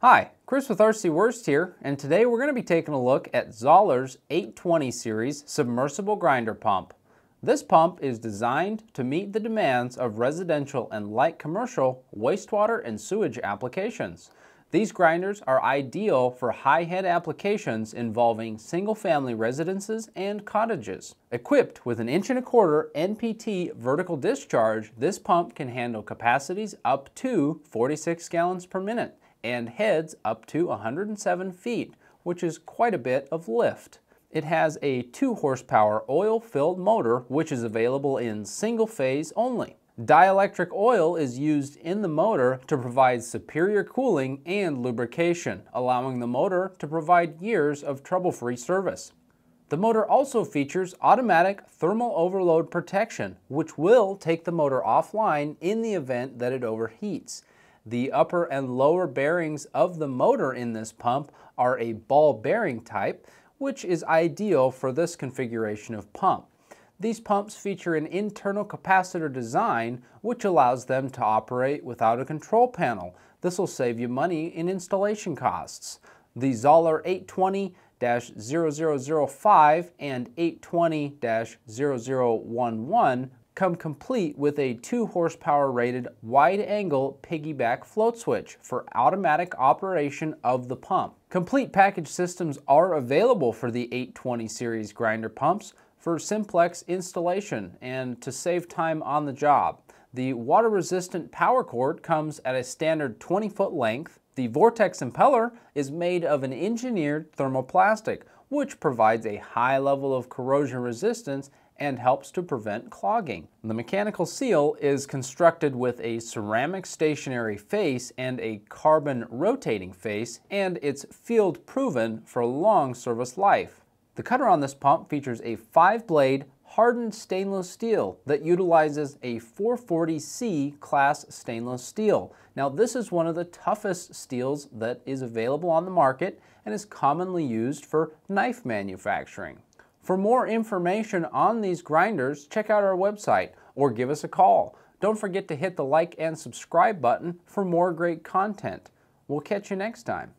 Hi, Chris with RC Worst here, and today we're going to be taking a look at Zoeller's 820 series submersible grinder pump. This pump is designed to meet the demands of residential and light commercial wastewater and sewage applications. These grinders are ideal for high-head applications involving single-family residences and cottages. Equipped with an inch and a quarter NPT vertical discharge, this pump can handle capacities up to 46 gallons per minute and heads up to 107 feet, which is quite a bit of lift. It has a 2 horsepower oil-filled motor which is available in single phase only. Dielectric oil is used in the motor to provide superior cooling and lubrication, allowing the motor to provide years of trouble-free service. The motor also features automatic thermal overload protection, which will take the motor offline in the event that it overheats. The upper and lower bearings of the motor in this pump are a ball bearing type, which is ideal for this configuration of pump. These pumps feature an internal capacitor design which allows them to operate without a control panel. This will save you money in installation costs. The Zoeller 820-0005 and 820-0011 come complete with a 2 horsepower rated wide angle piggyback float switch for automatic operation of the pump. Complete package systems are available for the 820 series grinder pumps for simplex installation and to save time on the job. The water-resistant power cord comes at a standard 20-foot length. The Vortex impeller is made of an engineered thermoplastic, which provides a high level of corrosion resistance and helps to prevent clogging. The mechanical seal is constructed with a ceramic stationary face and a carbon rotating face, and it's field proven for long service life. The cutter on this pump features a five-blade hardened stainless steel that utilizes a 440C class stainless steel. Now this is one of the toughest steels that is available on the market and is commonly used for knife manufacturing. For more information on these grinders, check out our website or give us a call. Don't forget to hit the like and subscribe button for more great content. We'll catch you next time.